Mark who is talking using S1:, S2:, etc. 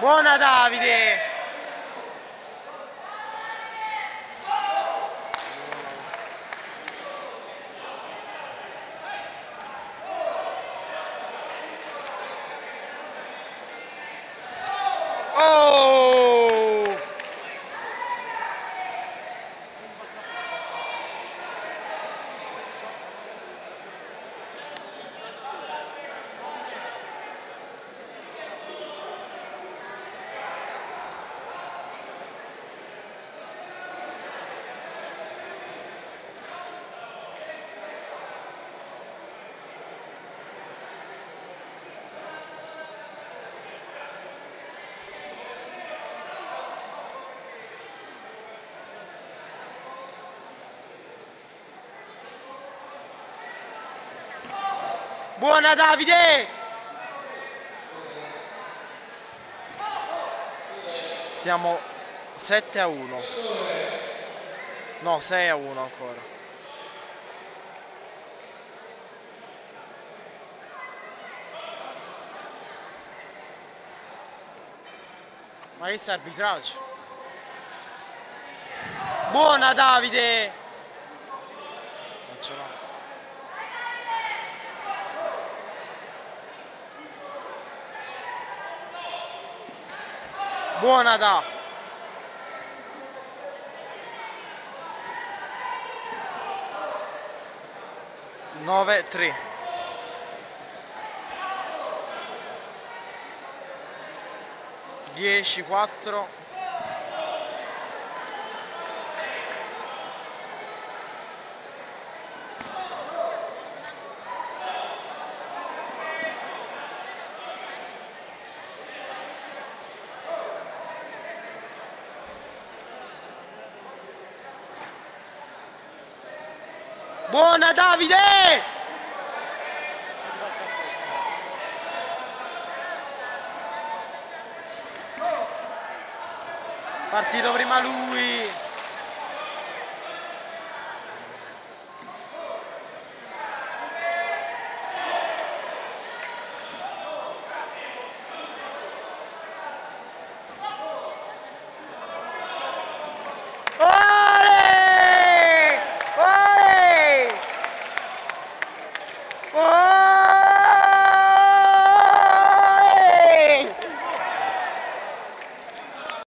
S1: Buona Davide! Buona Davide! Siamo 7 a 1. No, 6 a 1 ancora. Ma che arbitraggio? Buona Davide! Buona da! Nove, tre. Dieci, quattro. Buona Davide! Partito prima lui!